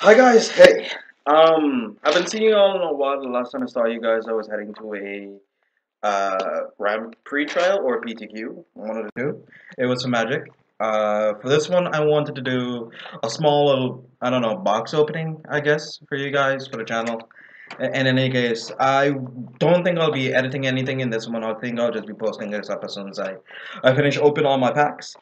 Hi guys, hey. Um, I've been seeing you all in a while. The last time I saw you guys, I was heading to a uh RAM pre-trial or PTQ, one of the two. It was some magic. Uh, for this one, I wanted to do a small little, I don't know, box opening, I guess, for you guys for the channel. In in any case, I don't think I'll be editing anything in this one. I think I'll just be posting this up as soon as I, I finish open all my packs.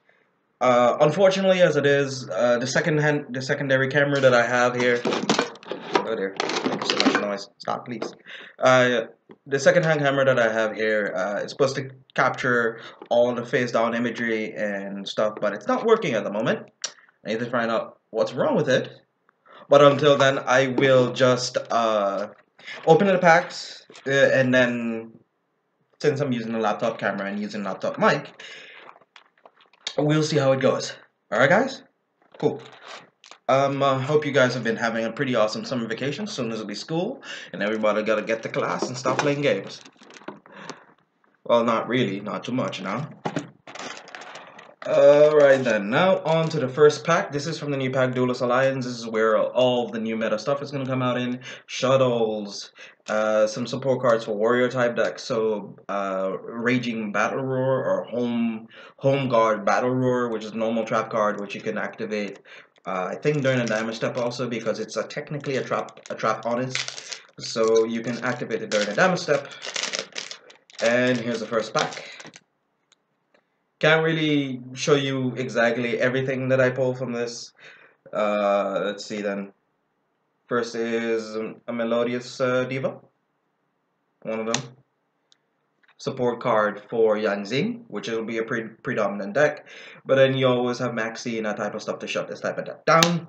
Uh, unfortunately, as it is, uh, the second hand, the secondary camera that I have here. Oh dear, makes so much noise. Stop, please. Uh, the second hand camera that I have here uh, is supposed to capture all the face down imagery and stuff, but it's not working at the moment. I need to find out what's wrong with it. But until then, I will just uh, open the packs uh, and then since I'm using a laptop camera and using a laptop mic, we'll see how it goes. Alright guys? Cool. Um, uh, hope you guys have been having a pretty awesome summer vacation. Soon as it'll be school, and everybody gotta get to class and stop playing games. Well, not really, not too much now. Alright then, now on to the first pack. This is from the new pack Duelist Alliance. This is where all the new meta stuff is going to come out in. Shaddolls, uh, some support cards for warrior type decks. So, uh, Raging Battle Roar or Home Home Guard Battle Roar, which is normal trap card, which you can activate. Uh, I think during a damage step also because it's a, technically a trap a trap on it. So you can activate it during a damage step. And here's the first pack can't really show you exactly everything that I pull from this. Uh, let's see then. First is a Melodious uh, Diva. One of them. Support card for Yang Zing, which will be a pre predominant deck. But then you always have Maxi and that type of stuff to shut this type of deck down.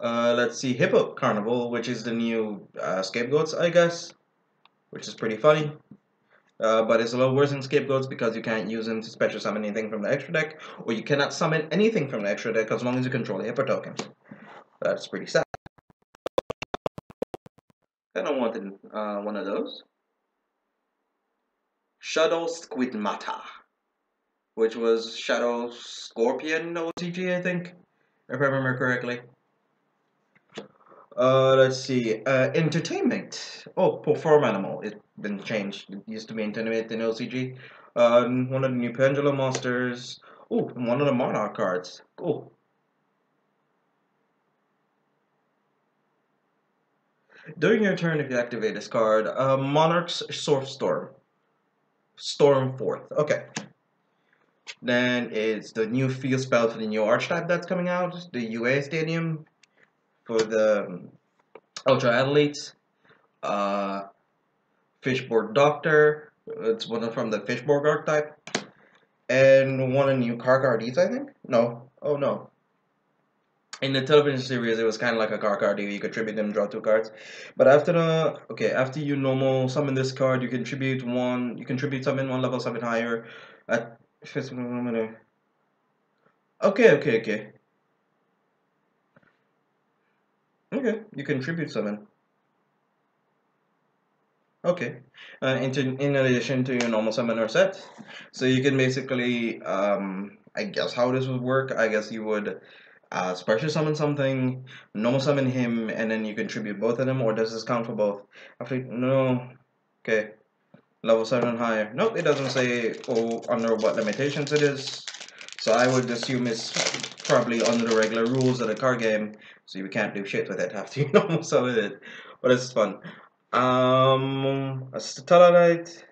Uh, let's see, Hippo Carnival, which is the new uh, scapegoats, I guess. Which is pretty funny. Uh, but it's a little worse than scapegoats because you can't use them to special summon anything from the extra deck, or you cannot summon anything from the extra deck as long as you control the Hippo token. That's pretty sad. I wanted uh, one of those. Shadow Squamata, which was Shadow Scorpion OCG, I think, if I remember correctly. Uh, let's see. Uh, entertainment. Oh, Performapal. It's been changed. It used to be entertainment in OCG. Uh, one of the new pendulum monsters. Oh, one of the monarch cards. Cool. During your turn, if you activate this card, uh, Monarch's Surf Storm. Storm Forth. Okay. Then it's the new field spell for the new archetype that's coming out. The UA Stadium for the um, Ultra Athletes. Uh, Fishborg Doctor. It's one from the Fishborg archetype. And one of new Carcardies, I think? No. Oh, no. In the television series, it was kind of like a card card. You contribute them, draw two cards. But after the okay, after you normal summon this card, you contribute one. You contribute summon one level summon higher. At okay, okay, okay. Okay, you contribute summon. Okay, uh, into, in addition to your normal summoner set, so you can basically, um, I guess how this would work, I guess you would uh, special summon something, normal summon him, and then you contribute both of them, or does this count for both? After, no, okay, level 7 higher. Nope, it doesn't say oh, under what limitations it is, so I would assume it's probably under the regular rules of the card game, so you can't do shit with it after you normal summon it, but it's fun. Um, a Stellarite.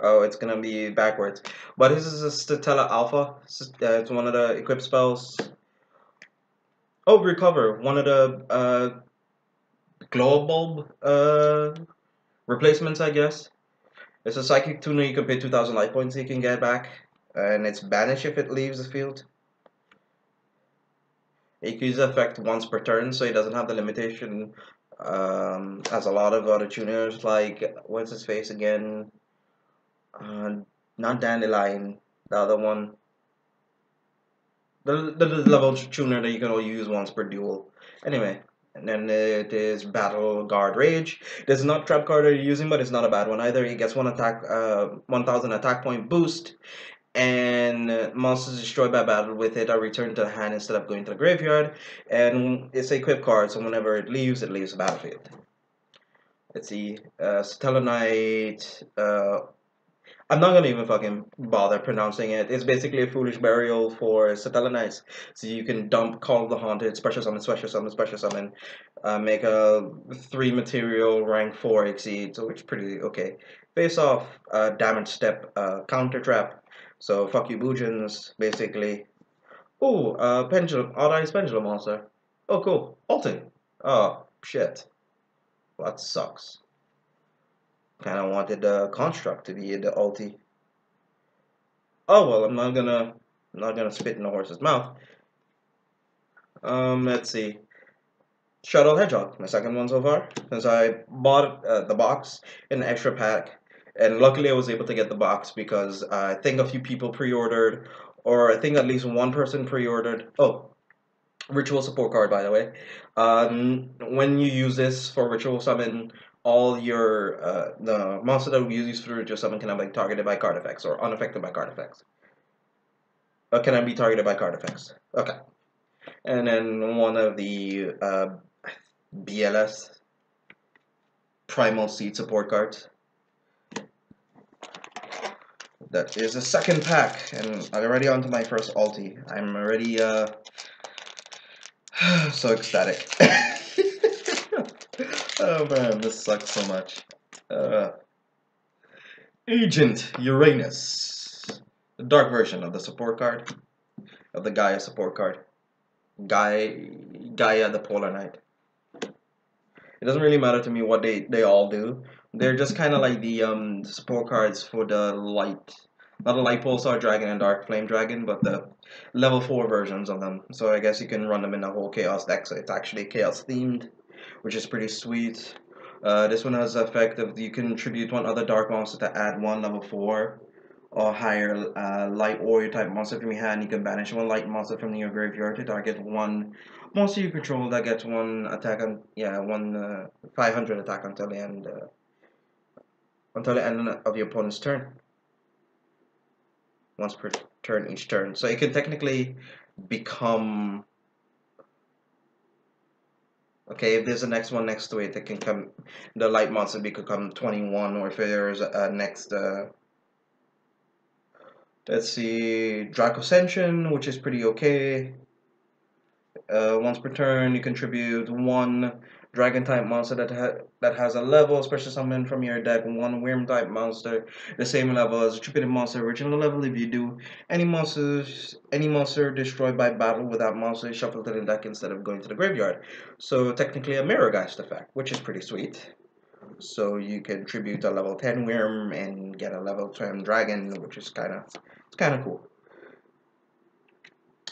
Oh, it's gonna be backwards. But this is a Statella Alpha. It's one of the equip spells. Oh, recover. One of the uh, glow bulb uh, replacements, I guess. It's a psychic tuner you can pay 2,000 life points you can get back. And it's banished if it leaves the field. Can effect once per turn, so it doesn't have the limitation um, as a lot of other tuners, like what's his face again? Uh, not Dandelion, the other one. The, the, the level tuner that you can only use once per duel. Anyway, and then it is Battle Guard Rage. This is not trap card that you're using, but it's not a bad one either. He gets one attack, uh, 1000 attack point boost, and monsters destroyed by battle with it are returned to the hand instead of going to the graveyard. And it's a equip card, so whenever it leaves, it leaves the battlefield. Let's see, uh, uh, I'm not gonna even fucking bother pronouncing it. It's basically a foolish burial for Satellarknights. So you can dump Call of the Haunted, special summon, special summon, special summon, uh, make a three material rank four exceed, so which is pretty okay. Face off, uh, damage step, uh, counter trap. So fuck you, Bujins, basically. Ooh, uh, pendulum, odd eyes pendulum monster. Oh, cool. Alting. Oh, shit. that sucks. Kind of wanted the construct to be the ulti. Oh well, I'm not gonna, I'm not gonna spit in the horse's mouth. Um, let's see. Shadow Hedgehog, my second one so far, since I bought uh, the box in an extra pack, and luckily I was able to get the box because I think a few people pre-ordered, or I think at least one person pre-ordered. Oh, ritual support card by the way. Um, when you use this for ritual summon all your uh, the monster that we use for ritual summon cannot be targeted by card effects or unaffected by card effects. Or can I be targeted by card effects? Okay. And then one of the uh, BLS Primal Seed support cards. That is the second pack, and I'm already on to my first ulti. I'm already uh, so ecstatic. Oh man, this sucks so much. Uh, Agent Uranus. The dark version of the support card. Of the Gaia support card. Gaia, Gaia the Polar Knight. It doesn't really matter to me what they, they all do. They're just kind of like the um, support cards for the light. Not the light pulsar dragon and dark flame dragon, but the level 4 versions of them. So I guess you can run them in a whole chaos deck, so it's actually chaos themed which is pretty sweet. Uh, this one has the effect of you can tribute one other dark monster to add one level 4 or higher uh, light warrior type monster from your hand. You can banish one light monster from your graveyard to target one monster you control that gets one attack on yeah one uh, 500 attack until the end uh, until the end of the opponent's turn. Once per turn each turn. So it can technically become Okay, if there's a next one next to it, it can come, the light monster could come 21, or if there's a, next, uh, let's see, Draco Ascension, which is pretty okay. Uh, once per turn, you contribute one dragon type monster that ha that has a level special summon from your deck one Wyrm type monster the same level as a Jupiter monster original level if you do. Any monsters any monster destroyed by battle with that monster shuffle to the deck instead of going to the graveyard. So technically a mirror geist effect which is pretty sweet. So you can tribute a level 10 Wyrm and get a level 10 dragon which is kind of it's kind of cool.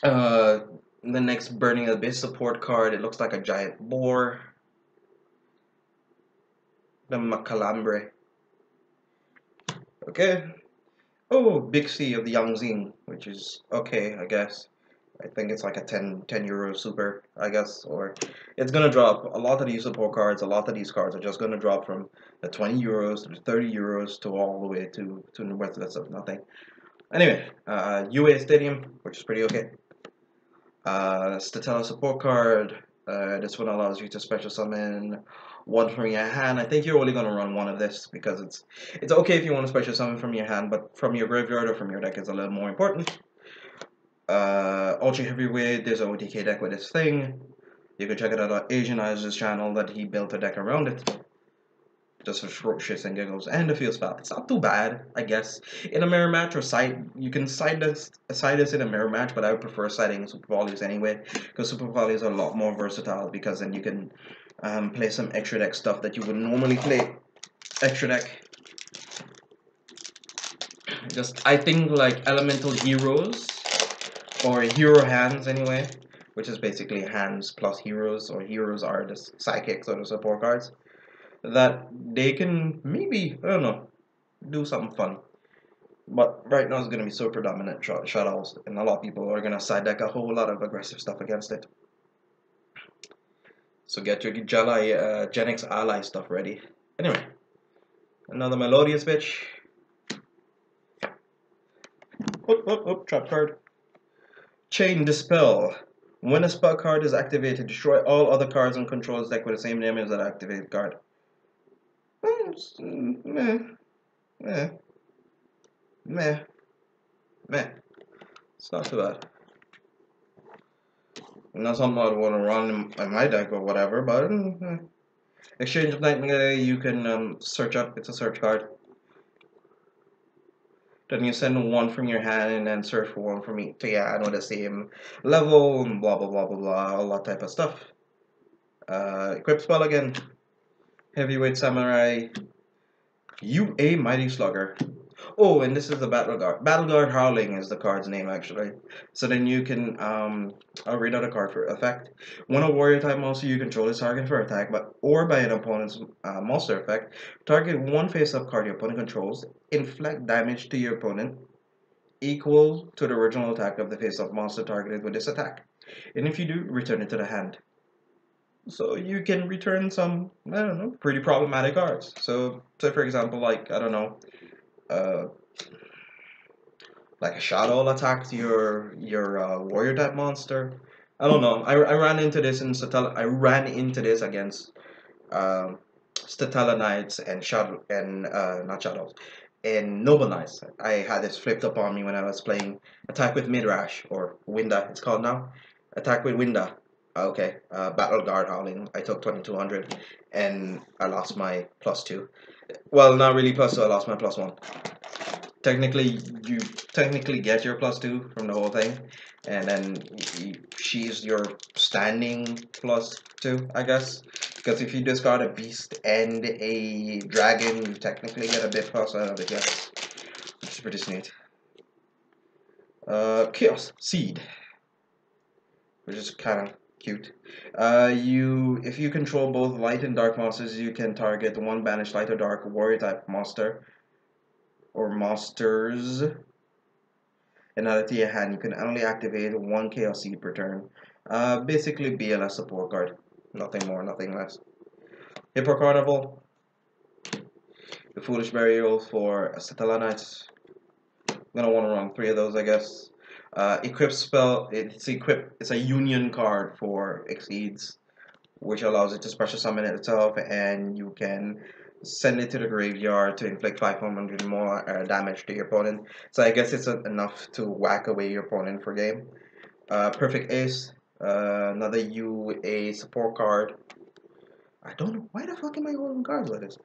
Uh the next Burning Abyss support card, it looks like a giant boar the Malebranche. Okay. Oh, Big C of the Yang which is okay, I guess. I think it's like a 10, 10 euro super, I guess, or it's gonna drop. A lot of these support cards, a lot of these cards are just gonna drop from the 20 euros to the 30 euros to all the way to to the worthless of nothing. Anyway, uh, UA Stadium, which is pretty okay. Uh, Statella support card. Uh, this one allows you to special summon one from your hand. I think you're only going to run one of this because it's it's okay if you want to special summon from your hand, but from your graveyard or from your deck is a little more important. Uh, Ultra Heavyweight, there's a OTK deck with this thing. You can check it out on Asian channel that he built a deck around it. Just for shits and giggles. And the field spell. It's not too bad, I guess. In a mirror match or side, you can side this, side this in a mirror match, but I would prefer siding Super Volleys anyway. Because Super Volleys are a lot more versatile because then you can um, play some extra deck stuff that you would normally play. Extra deck. Just I think like elemental heroes or hero hands anyway which is basically hands plus heroes or heroes are the psychics or the support cards that they can maybe I don't know do something fun. But right now it's going to be so predominant shadows and a lot of people are going to side deck a whole lot of aggressive stuff against it so get your Jedi, uh, Gen X ally stuff ready. Anyway, another melodious bitch. Oop, oop, oop, trap card. Chain Dispel. When a spell card is activated, destroy all other cards on control's deck with the same name as that activated card. Mm, meh. Meh. Meh. Meh. It's not too bad. Not something I'd want to run in, my deck or whatever, but mm, Exchange of Nightmare you can um, search up. It's a search card. Then you send one from your hand and then search for one from each yeah, I know the same level and blah blah blah blah blah, all that type of stuff. Uh, equip spell again. Heavyweight Samurai. U.A. Mighty Slugger. Oh, and this is the Battle Guard. Battle Guard Howling is the card's name, actually. So then you can, um, I'll read out a card for effect. When a warrior type monster you control is targeted for attack, but or by an opponent's uh, monster effect, target one face-up card your opponent controls, inflict damage to your opponent equal to the original attack of the face-up monster targeted with this attack. And if you do, return it to the hand. So you can return some, I don't know, pretty problematic cards. So, say for example, like, I don't know, uh, like a shadow attack to your your uh, warrior type monster. I don't know. I, I ran into this in Statella. I ran into this against um, Satellarknights and Shadow and uh, not Shadows and Noble Knights. I had this flipped up on me when I was playing Attack with Midrash or Winda. It's called now. Attack with Winda. Okay, uh, Battle Guard Howling. I took 2200 and I lost my plus two. Well, not really plus two. I lost my plus one. Technically, you technically get your plus two from the whole thing, and then she's your standing plus two, I guess. Because if you discard a beast and a dragon, you technically get a bit plus out of it, yes. Which is pretty sweet. Uh, Chaos Seed. Which is kind of cute. Uh, you, if you control both light and dark monsters, you can target one banished light or dark warrior type monster or monsters. Add to your hand. You can only activate one Chaos Seed per turn. Uh, basically, BLS support card. Nothing more, nothing less. Hippo Carnival. The Foolish Burial for Satellarknights. I'm gonna want to run three of those, I guess. Uh, equip spell, it's equip, it's a union card for Exceeds, which allows it to special summon itself, and you can send it to the graveyard to inflict 500 more uh, damage to your opponent. So I guess it's enough to whack away your opponent for game. Uh, Perfect Ace, uh, another UA support card. I don't know, why the fuck am I holding cards like this?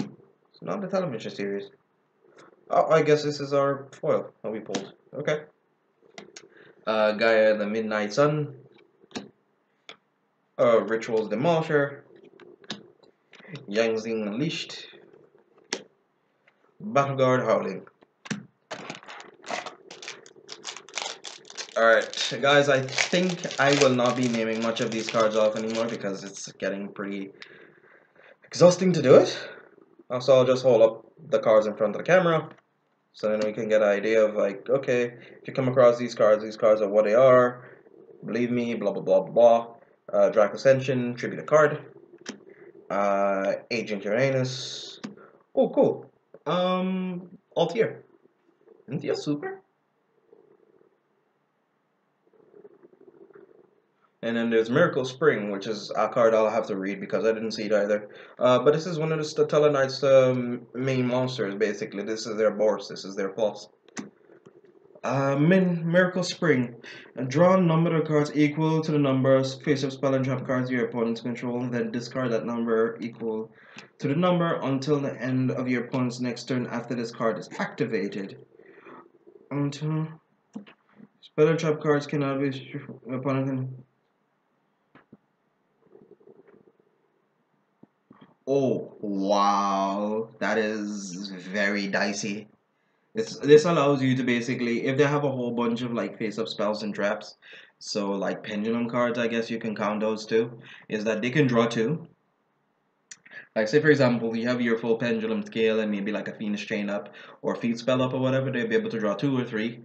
It's not the television series. Oh, I guess this is our foil that we pulled. Okay uh, Gaia the Midnight Sun, uh, Rituals Demolisher, Yang Unleashed, Battleguard Howling. Alright, guys, I think I will not be naming much of these cards off anymore because it's getting pretty exhausting to do it. So I'll just hold up the cards in front of the camera so then we can get an idea of like, okay, if you come across these cards, these cards are what they are. Believe me, blah blah blah blah. Uh, Draco Ascension, tribute a card. Uh, Agent Uranus. Oh, cool. Um, Altair. Isn't he a super? And then there's Miracle Spring, which is a card I'll have to read because I didn't see it either. Uh, but this is one of the Satellarknights' um, main monsters, basically. This is their boss, this is their boss. Uh, Min Miracle Spring. Draw number of cards equal to the number of face-up spell and trap cards your opponents control, then discard that number equal to the number until the end of your opponent's next turn after this card is activated. Until spell and trap cards cannot be opponent can Oh, wow. That is very dicey. This, this allows you to basically, if they have a whole bunch of like face-up spells and traps, so like pendulum cards, I guess you can count those too, is that they can draw two. Like say for example, you have your full pendulum scale and maybe like a Phoenix chain up or feed spell up or whatever, they'll be able to draw two or three.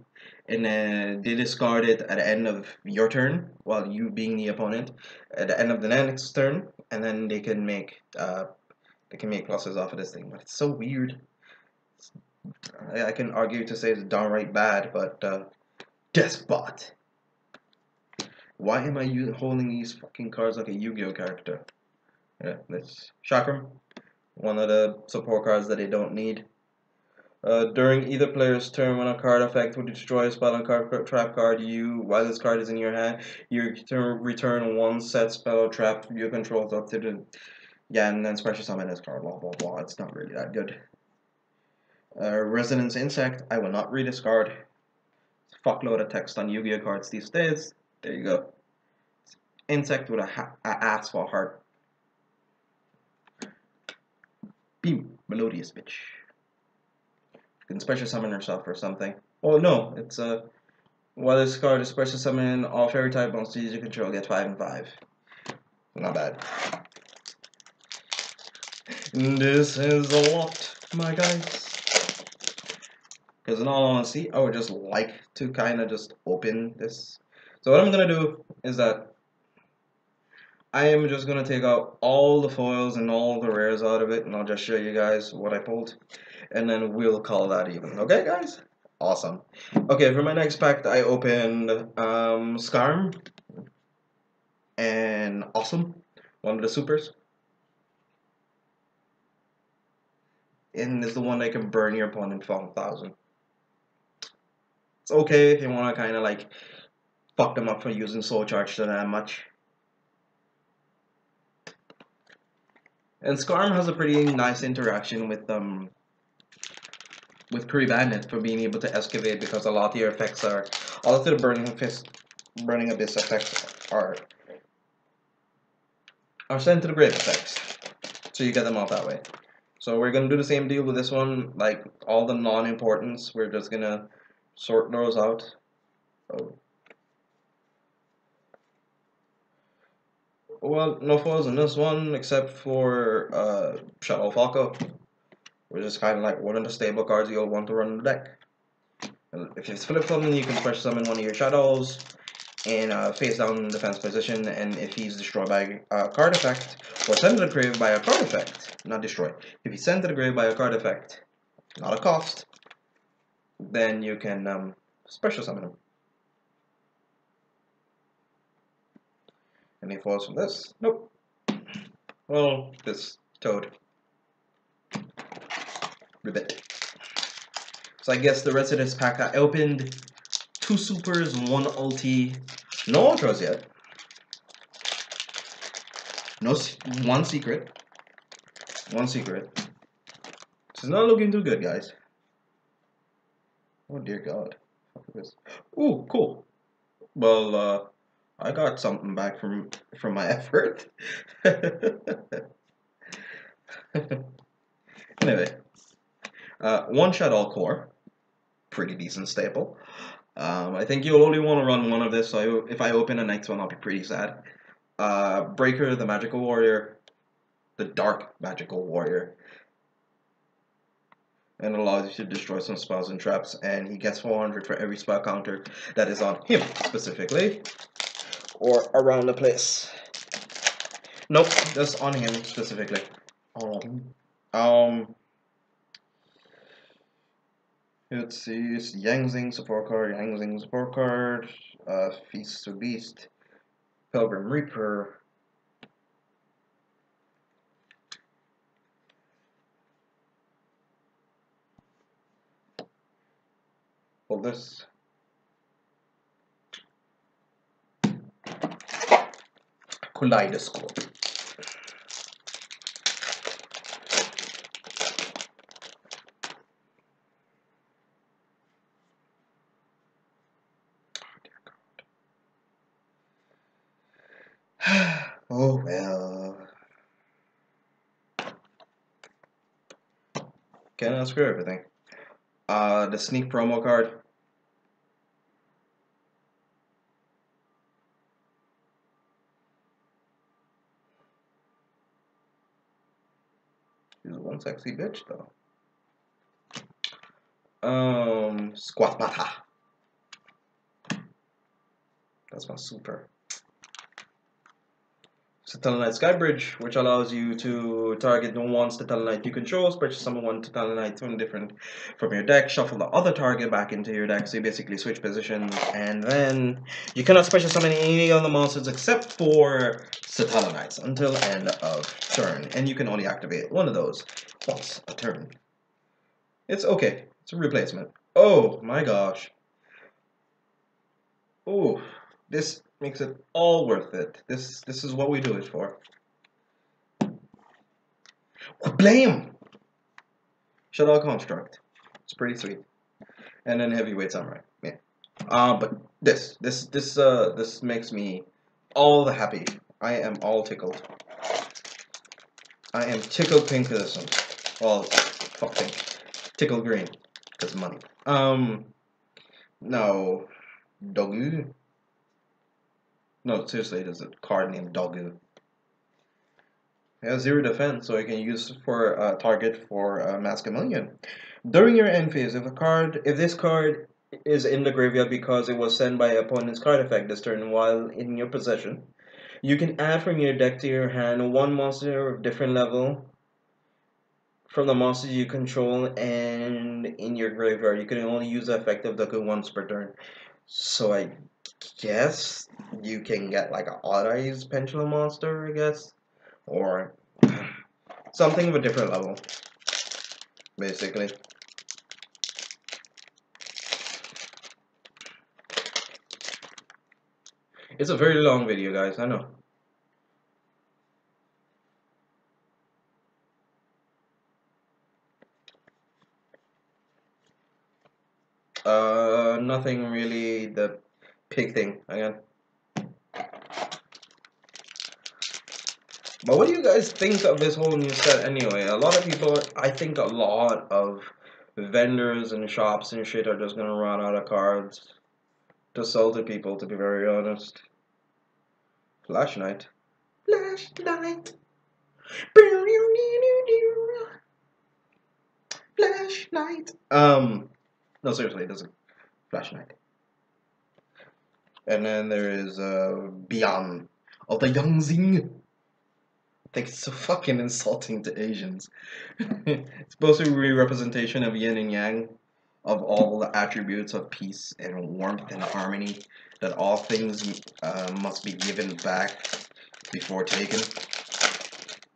And then they discard it at the end of your turn, while you being the opponent, at the end of the next turn, and then they can make uh, they can make pluses off of this thing. But it's so weird. It's I, I can argue to say it's downright bad, but uh, Despot. Why am I holding these fucking cards like a Yu-Gi-Oh character? Yeah, that's Chakram. One of the support cards that they don't need. Uh, during either player's turn, when a card effect would destroy a spell and card trap card, you while this card is in your hand, you return one set spell or trap you control up to the yeah, and then special summon this card. Blah blah blah. It's not really that good. Uh, Resonance Insect. I will not read this card. Fuckload of text on Yu-Gi-Oh cards these days. There you go. Insect with a, a ass for a heart. Beam, melodious bitch can special summon herself or something. Oh no, it's a while this card is special summon all fairy type monsters you control get five and five. Not bad. This is a lot, my guys. Because in all honesty, I would just like to kind of just open this. So what I'm gonna do is that I am just gonna take out all the foils and all the rares out of it, and I'll just show you guys what I pulled and then we'll call that even. Okay, guys? Awesome. Okay, for my next pack, I opened um, Scarm and Awesome, one of the supers. And is the one that can burn your opponent for 1,000. It's okay if you want to kind of like fuck them up for using Soul Charge to that much. And Scarm has a pretty nice interaction with um, with Kuribandit for being able to excavate because a lot of your effects are all of the burning fist burning abyss effects are are sent to the grave effects. So you get them out that way. So we're gonna do the same deal with this one, like all the non-importance, we're just gonna sort those out. Oh. Well, no foils in this one except for uh, Shadow Falco which is kind of like one of the stable cards you'll want to run in the deck. If it's flip summon, you can special summon one of your shadows in a face down defense position, and if he's destroyed by a card effect, or sent to the grave by a card effect, not destroyed, if he's sent to the grave by a card effect, not a cost, then you can um, special summon him. Any falls from this? Nope. Well, this toad ribbit. So I guess the rest of this pack I opened two supers, one ulti, no ultras yet. No, one secret. One secret. This is not looking too good, guys. Oh dear God. Ooh, cool. Well, uh, I got something back from from my effort. anyway, uh, one all Core, pretty decent staple. Um, I think you'll only want to run one of this, so if I open a next one, I'll be pretty sad. Uh, Breaker, the Magical Warrior, the Dark Magical Warrior, and allows you to destroy some spells and traps, and he gets 400 for every spell counter that is on him, specifically, or around the place. Nope, just on him specifically. Um, um Let's Yang Zing support card, Yang Zing support card, uh, Feast of Beast, Pilgrim Reaper, well this Kaleidoscope. oh well. Can't screw everything. Uh, the sneak promo card. She's one sexy bitch though. Um, Squamata. That's my super. Satellarknight Skybridge, which allows you to target the one Satellarknight you control, special summon one Satellarknight from different from your deck, shuffle the other target back into your deck, so you basically switch positions, and then you cannot special summon any other monsters except for Satellarknights until end of turn, and you can only activate one of those once a turn. It's okay. It's a replacement. Oh my gosh. Oh, this makes it all worth it. This this is what we do it for. Blame! Shadow Construct. It's pretty sweet. And then Heavyweight Samurai. Yeah. Uh, but this, this, this, uh, this makes me all the happy. I am all tickled. I am tickled pink this one. Well, fuck pink. Tickled green. Because money. Um, no. Dogu? No, seriously, there's a card named Dogu. It has zero defense, so you can use for a uh, target for uh, Mask Chameleon. During your end phase, if a card, if this card is in the graveyard because it was sent by opponent's card effect this turn while in your possession, you can add from your deck to your hand one monster of different level from the monsters you control and in your graveyard. You can only use the effect of Dogu once per turn. So I guess you can get like an odd-eyes pendulum monster, I guess, or something of a different level, basically. It's a very long video, guys, I know. Uh, nothing really the pig thing again. But what do you guys think of this whole new set anyway? A lot of people, I think a lot of vendors and shops and shit are just gonna run out of cards to sell to people, to be very honest. Flash Knight. Flash Knight. Flash Knight. Um, no, seriously, it doesn't. Flash Knight. And then there is uh, Beyond of the Yang Zing. I think it's so fucking insulting to Asians. it's supposed to be a representation of yin and yang, of all the attributes of peace and warmth and harmony, that all things uh, must be given back before taken.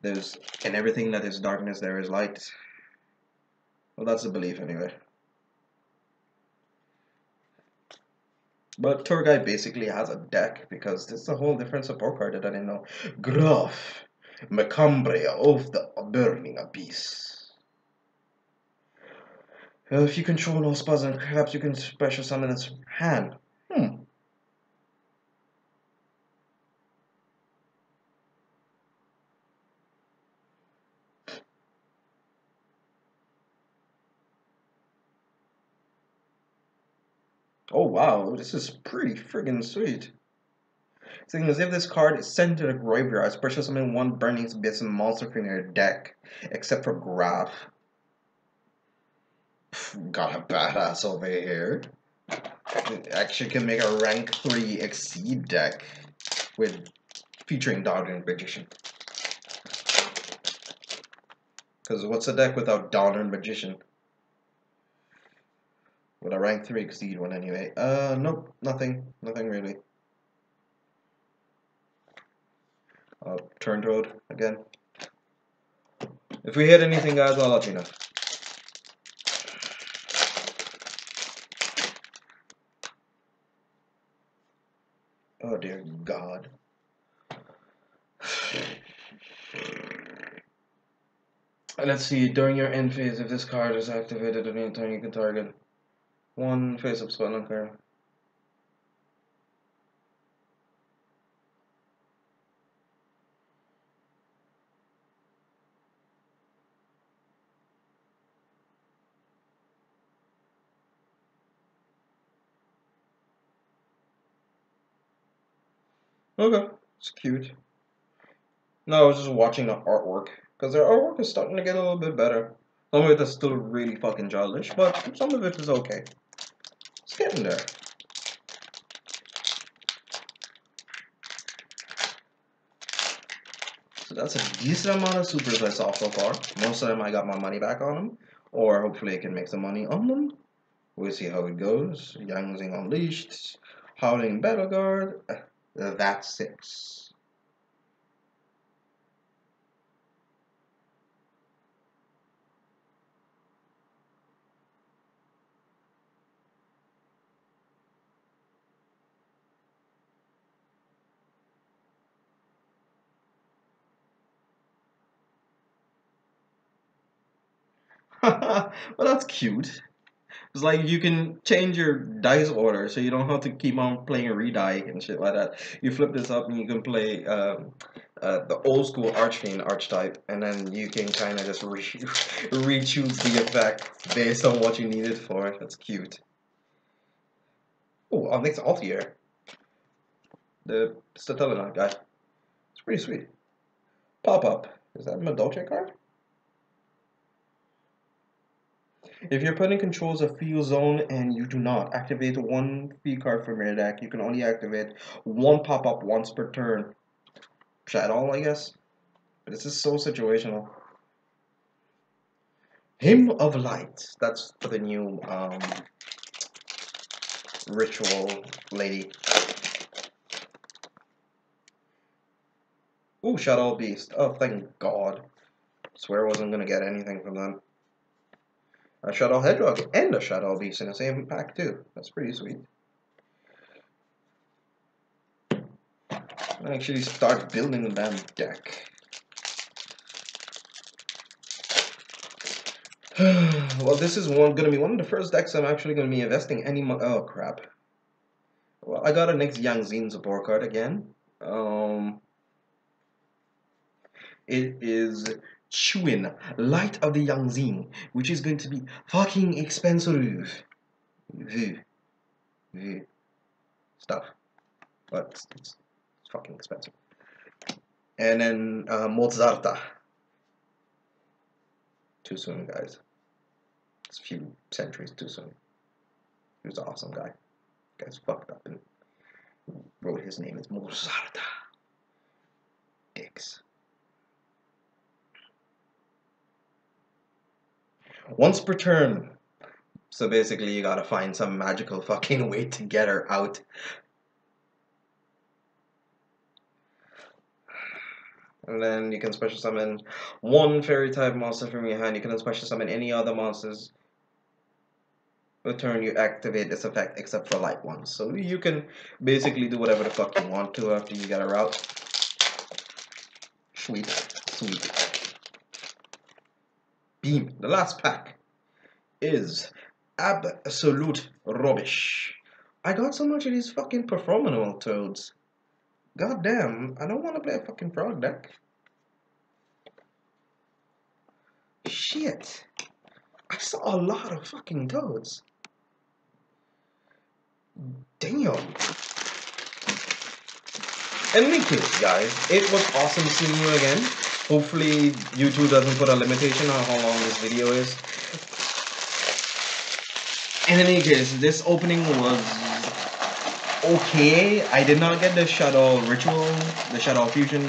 There's, and everything that is darkness, there is light. Well, that's the belief anyway. But tour guide basically has a deck because this is a whole different support card that I didn't know. Graff, Malebranche of the Burning Abyss. If you control no spells and perhaps you can special summon its hand. Oh wow, this is pretty friggin' sweet. Saying as if this card is sent to the graveyard, special summon one Burning Abyss monster from your deck, except for Graff. Got a badass over here. It actually can make a rank 3 Exceed deck with featuring Darned Magician. Because what's a deck without Darned Magician? Would a rank 3 exceed one anyway? Uh, nope, nothing. Nothing really. Uh, turn road again. If we hit anything, guys, I'll let you know. Oh dear God. Let's see, during your end phase, if this card is activated at any time you can target one face up spell okay. Okay, it's cute. No, I was just watching the artwork because their artwork is starting to get a little bit better. Some of it is still really fucking childish, but some of it is okay. Getting there. So that's a decent amount of supers I saw so far. Most of them I got my money back on them. Or hopefully I can make some money on them. We'll see how it goes. Yang Zing Unleashed. Howling Battle Guard. Uh, that's six. well, that's cute. It's like you can change your dice order, so you don't have to keep on playing redie and shit like that. You flip this up and you can play um, uh, the old school Archfiend archetype, and then you can kind of just re re-choose the effect based on what you need it for. That's cute. Oh, our next Altair. The Satellarknight guy. It's pretty sweet. Pop up. Is that a Madolche card? If your opponent controls a field zone and you do not activate one field card from your deck, you can only activate one pop-up once per turn. Shadow, I guess. But this is so situational. Hymn of Light. That's for the new um, ritual lady. Ooh, Shadow Beast. Oh, thank God. Swear I wasn't gonna get anything from them a Shadow Hedgehog and a Shadow Beast in the same pack too. That's pretty sweet. I actually start building the damn deck. well, this is one gonna be one of the first decks I'm actually gonna be investing any mo oh crap. Well, I got a next Yang Zing support card again. Um, it is Chiwen, Light of the Yang which is going to be fucking expensive. Vu. Vu. Stuff. But it's, it's, it's fucking expensive. And then uh, Mozarta. Too soon, guys. It's a few centuries too soon. He was an awesome guy. guy's fucked up and wrote his name as Mozarta. Dicks. Once per turn. So basically, you gotta find some magical fucking way to get her out. And then you can special summon one fairy type monster from your hand. You can special summon any other monsters. The turn you activate this effect except for light ones. So you can basically do whatever the fuck you want to after you get her out. Sweet, sweet. Beam. The last pack is absolute rubbish. I got so much of these fucking performance toads. God damn, I don't want to play a fucking frog deck. Shit. I saw a lot of fucking toads. Damn. And any case, guys, it was awesome seeing you again. Hopefully YouTube doesn't put a limitation on how long this video is. In any case, this opening was okay. I did not get the Shadow Ritual, the Shadow Fusion.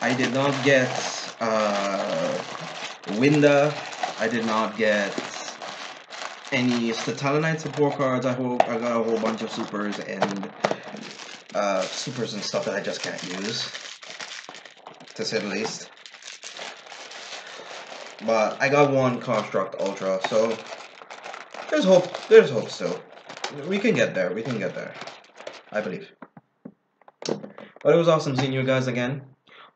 I did not get uh, Winda. I did not get any Satellarknight support cards. I hope I got a whole bunch of supers and uh, supers and stuff that I just can't use, to say the least. But I got one Construct Ultra, so there's hope. There's hope still. We can get there. We can get there. I believe. But it was awesome seeing you guys again.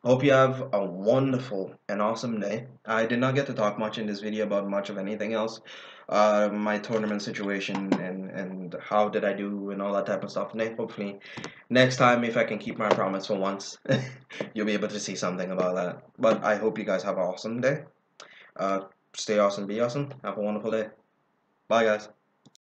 Hope you have a wonderful and awesome day. I did not get to talk much in this video about much of anything else. Uh, my tournament situation and, and how did I do and all that type of stuff. Hopefully next time, if I can keep my promise for once, you'll be able to see something about that. But I hope you guys have an awesome day. Uh, stay awesome, be awesome. Have a wonderful day. Bye, guys.